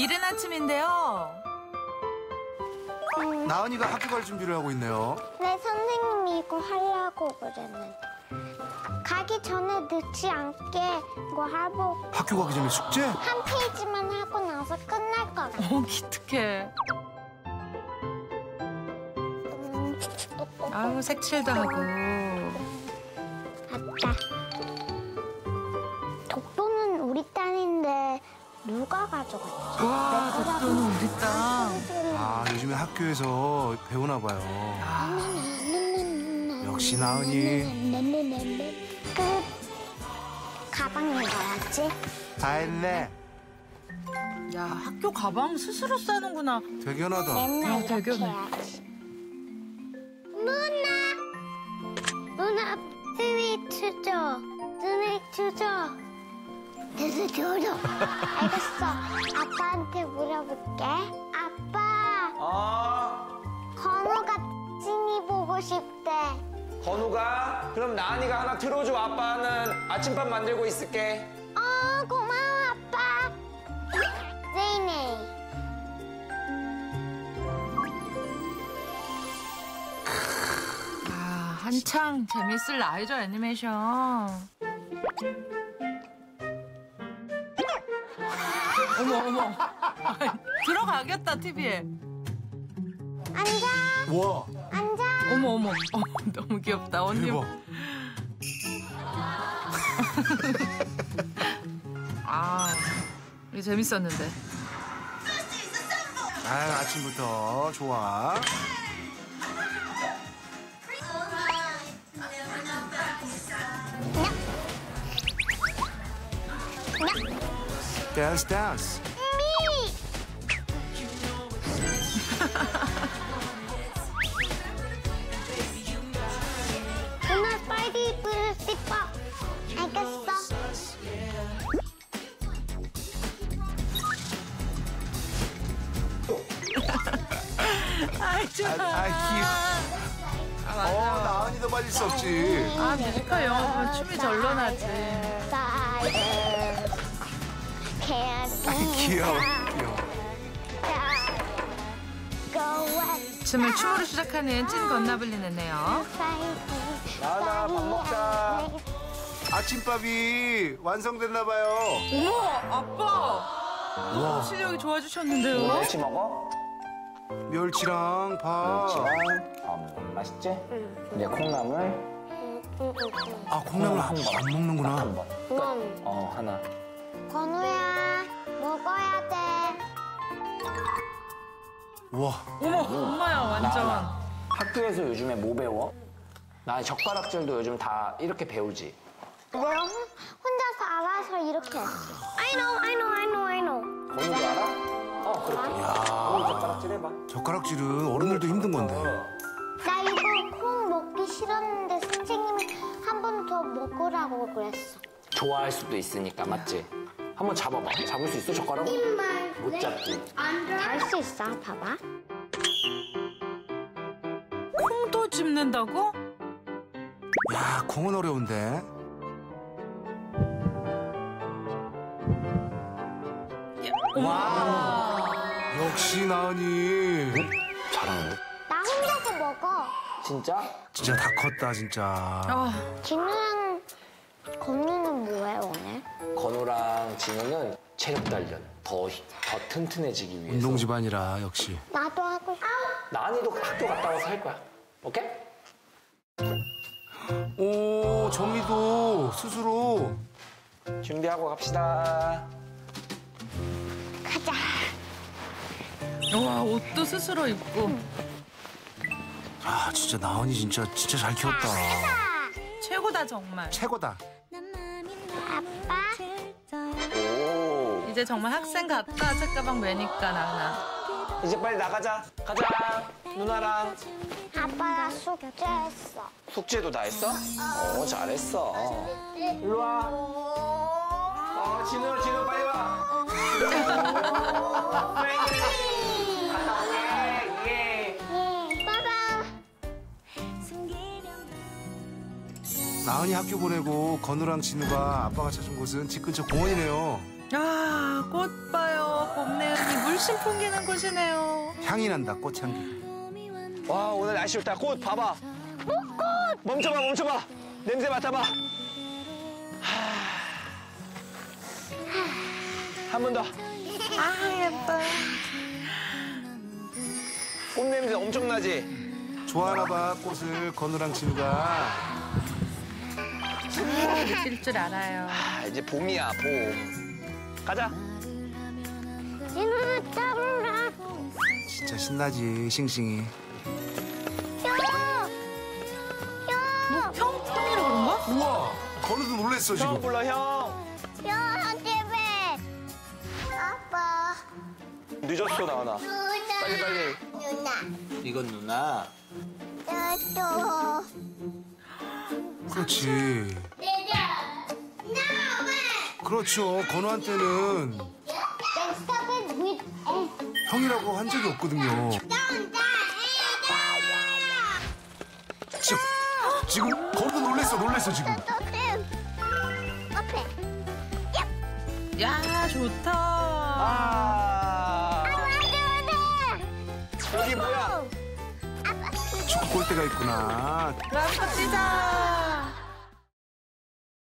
이른 아침인데요. 음. 나은이가 학교 갈 준비를 하고 있네요. 네, 선생님이 이거 하려고 그랬는데. 가기 전에 늦지 않게 이거 하고 학교 가기 전에 숙제? 한 페이지만 하고 나서 끝날 거라. 어, 기특해. 음, 아유, 색칠도 하고. 맞다. 독도는 우리 땅인데 누가 가져갔지? 와, 독도는 우리 땅. 아, 요즘에 학교에서 배우나 봐요. 역시 나은이. 그 가방에 넣었지? 다 했네. 야, 학교 가방 스스로 싸는구나. 대견하다. 맨날 아, 이렇게 대견해. 해야지. 누나! 누나 스위트 줘. 스위트 줘. 스위트 줘. 알겠어. 물어볼게. 아빠, 어, 건우가 찐이 보고 싶대. 건우가? 그럼 나은이가 하나 틀어줘. 아빠는 아침밥 만들고 있을게. 어, 고마워, 아빠. 제이네. 아, 한창 재밌을 나이죠, 애니메이션. 어머, 어머. 들어가겠다, TV에. 앉아, 와, 앉아. 어머, 어머. 어머, 너무 귀엽다. 언니. 대박. 아, 이게 재밌었는데. 아, 아침부터 좋아. 댄스 댄스. 누나 빨리 입을 씹어. 알겠어. 아이, 좋아. 아, 귀여워. 아, 어, 맞아. 나은이도 빠질 수 없지. 아, 뮤지컬 영화 보면 춤이 절로 나지. Fire. Can't be 귀여워, stopped. 귀여워. 춤을 춤으로 시작하는 찐 건나블리 네네요. fight. 나은아, 밥 먹자. 아침밥이 완성됐나 봐요. 어머, 아빠. 와, 실력이 좋아지셨는데요? 멸치 먹어? 멸치랑 밥. 멸치랑 밥. 맛있지? 이제 콩나물 아, 콩나물 한 안, 번. 안 먹는구나. 한 번. 어, 하나. 건우야, 먹어야 돼. 와, 어머, 엄마야, 완전. 나은아, 학교에서 요즘에 뭐 배워? 나 젓가락질도 요즘 다 이렇게 배우지. 내가 혼- 혼자서 알아서 이렇게. I know, I know, I know, I know. 건우도 알아? 어, 그렇게. 건우 젓가락질 해봐. 젓가락질은 어른들도 힘든 건데. 나 이거 콩 먹기 싫었는데 선생님이 한 번 더 먹으라고 그랬어. 좋아할 수도 있으니까, 맞지? 한번 잡아봐. 잡을 수 있어, 젓가락을? 못 잡지. 잘수 있어, 봐봐. 콩도 집는다고? 야, 콩은 어려운데. 와. 역시 나은이. 잘하는데? 나 혼자서 먹어. 진짜? 진짜 다 컸다, 진짜. 아, 진우랑 건우는 뭐해 오늘? 건우랑 진우는 체력 단련. 더, 더 튼튼해지기 위해서. 운동 집안이라 역시. 나도 하고 싶어. 나은이도 학교 갔다 와서 할 거야. 오케이? 오, 정리도 스스로. 준비하고 갑시다. 가자. 와, 옷도 스스로 입고. 아, 진짜 나은이 진짜 진짜 잘 키웠다. 최고다, 정말. 최고다. 아빠. 오. 이제 정말 학생 같다, 책가방 매니까, 나나. 이제 빨리 나가자. 가자. 누나랑. 아빠가 숙제했어. 숙제도 다 했어? 어, 잘했어. 일로 와. 어, 진우, 진우 빨리 와. 나은이 학교 보내고 건우랑 진우가 아빠가 찾은 곳은 집 근처 공원이네요. 아, 꽃 봐요. 봄내음이 훨씬 풍기는 곳이네요. 향이 난다 꽃향기. 와 오늘 날씨 좋다. 꽃 봐봐. 꽃. 멈춰봐 멈춰봐. 냄새 맡아봐. 한 번 더. 아 예뻐. 꽃 냄새 엄청나지? 좋아하나 봐 꽃을 건우랑 진우가. 느낄 줄 알아요. 아, 이제 봄이야 봄. 가자. 진우는 따르라. 진짜 신나지 싱싱이. 야! 야! 형 형이라 그런가? 우와 건우도 놀랬어 형 지금. 불러 형. 야, 집에. 아빠. 늦었어 나와나. 누나. 빨리 빨리. 누나. 이건 누나. 나도. 그렇지. 그렇죠. 건우한테는. 형이라고 한 적이 없거든요. 지금 지금 건우도 놀랬어 놀랬어 지금. 야 좋다. 아 여기 뭐야? 아빠. 축구 골대가 있구나. 람프 뛰자.